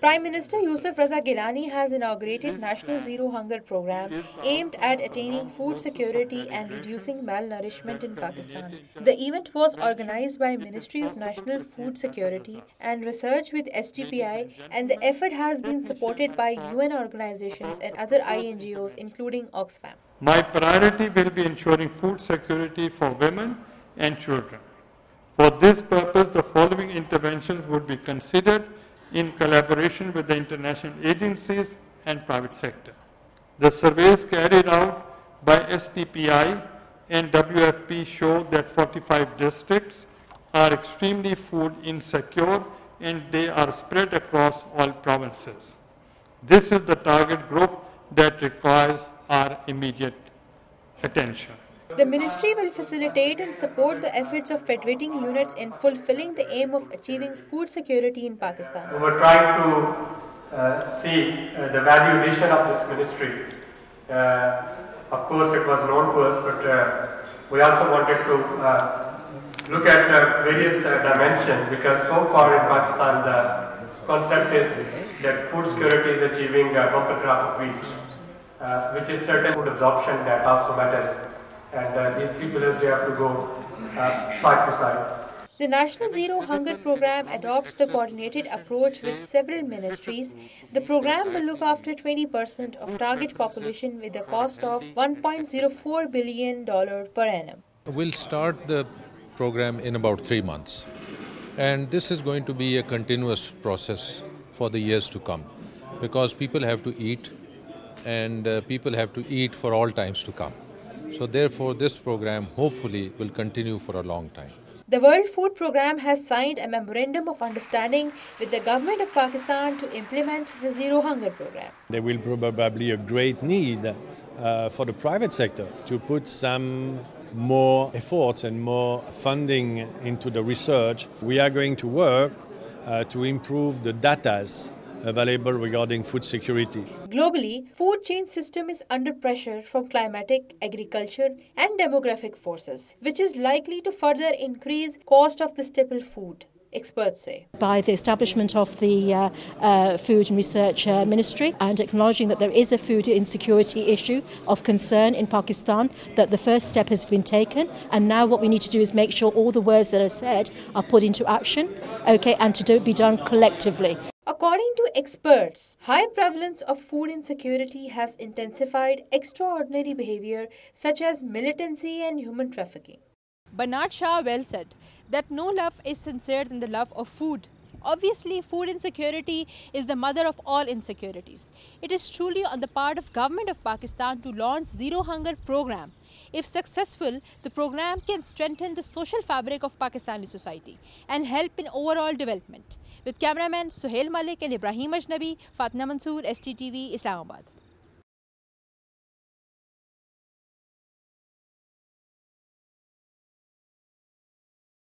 Prime Minister Yusuf Raza Gilani has inaugurated National Zero Hunger Program aimed at attaining food security and reducing malnourishment in Pakistan. The event was organized by Ministry of National Food Security and Research with SDPI and the effort has been supported by UN organizations and other INGOs including Oxfam. My priority will be ensuring food security for women and children. For this purpose, the following interventions would be considered in collaboration with the international agencies and private sector. The surveys carried out by SDPI and WFP show that 45 districts are extremely food insecure and they are spread across all provinces. This is the target group that requires our immediate attention. The ministry will facilitate and support the efforts of federating units in fulfilling the aim of achieving food security in Pakistan. We were trying to uh, see uh, the value addition of this ministry. Uh, of course, it was known to us, but uh, we also wanted to uh, look at uh, various dimensions because so far in Pakistan the concept is that food security is achieving a bumper crop of wheat, which is certain food absorption that also matters and uh, these three pillars they have to go uh, side to side. The National Zero Hunger Program adopts the coordinated approach with several ministries. The program will look after 20% of target population with a cost of $1.04 billion per annum. We'll start the program in about three months. And this is going to be a continuous process for the years to come because people have to eat and uh, people have to eat for all times to come. So, therefore, this program hopefully will continue for a long time. The World Food Programme has signed a memorandum of understanding with the government of Pakistan to implement the Zero Hunger Programme. There will probably a great need uh, for the private sector to put some more efforts and more funding into the research. We are going to work uh, to improve the datas available regarding food security. Globally, food chain system is under pressure from climatic, agriculture and demographic forces, which is likely to further increase cost of the staple food experts say. By the establishment of the uh, uh, Food and Research uh, Ministry and acknowledging that there is a food insecurity issue of concern in Pakistan, that the first step has been taken, and now what we need to do is make sure all the words that are said are put into action, okay, and to do, be done collectively. According to experts, high prevalence of food insecurity has intensified extraordinary behavior such as militancy and human trafficking. Bernard Shaw well said that no love is sincere than the love of food. Obviously, food insecurity is the mother of all insecurities. It is truly on the part of government of Pakistan to launch Zero Hunger program. If successful, the program can strengthen the social fabric of Pakistani society and help in overall development. With cameraman Suhail Malik and Ibrahim Ajnabi Fatna Mansoor S T T V Islamabad.